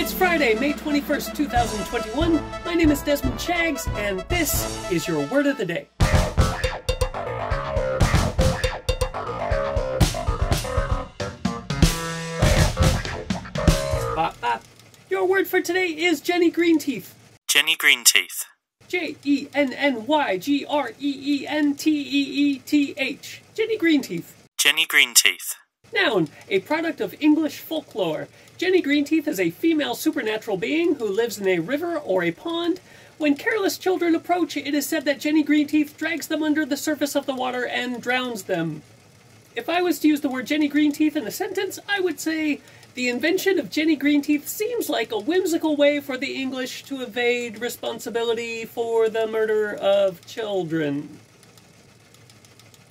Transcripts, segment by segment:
It's Friday, May 21st, 2021. My name is Desmond Shaggs, and this is your word of the day. Bop, bop. Your word for today is Jenny Greenteeth. Jenny Greenteeth. J E N N Y G R E E N T E E T H. Jenny Greenteeth. Jenny Greenteeth. Noun, a product of English folklore. Jenny Greenteeth is a female supernatural being who lives in a river or a pond. When careless children approach, it is said that Jenny Greenteeth drags them under the surface of the water and drowns them. If I was to use the word Jenny Greenteeth in a sentence, I would say the invention of Jenny Greenteeth seems like a whimsical way for the English to evade responsibility for the murder of children.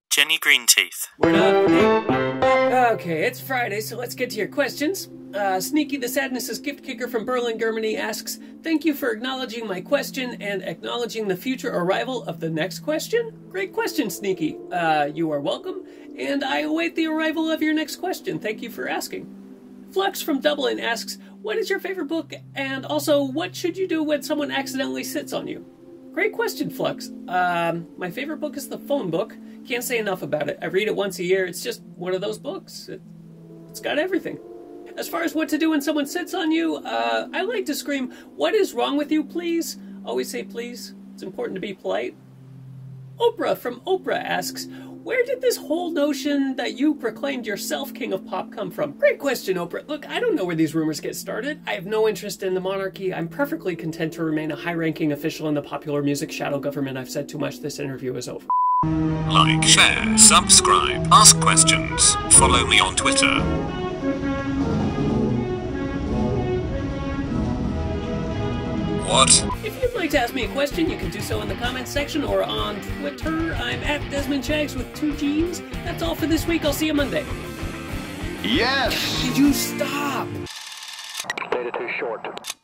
Jenny Greenteeth. We're not. Okay, it's Friday, so let's get to your questions. Uh, Sneaky the Sadness's gift kicker from Berlin, Germany asks, Thank you for acknowledging my question and acknowledging the future arrival of the next question. Great question, Sneaky. Uh, you are welcome, and I await the arrival of your next question. Thank you for asking. Flux from Dublin asks, What is your favorite book? And also, what should you do when someone accidentally sits on you? Great question, Flux. Um, my favorite book is The Phone Book. Can't say enough about it. I read it once a year. It's just one of those books. It, it's got everything. As far as what to do when someone sits on you, uh, I like to scream, What is wrong with you, please? Always say please. It's important to be polite. Oprah from Oprah asks, Where did this whole notion that you proclaimed yourself king of pop come from? Great question, Oprah. Look, I don't know where these rumors get started. I have no interest in the monarchy. I'm perfectly content to remain a high ranking official in the popular music shadow government. I've said too much. This interview is over. Like, share, subscribe, ask questions, follow me on Twitter. What? If you'd like to ask me a question, you can do so in the comments section or on Twitter. I'm at Desmond Shaggs with two G's. That's all for this week. I'll see you Monday. Yes! Did you stop? Data too short.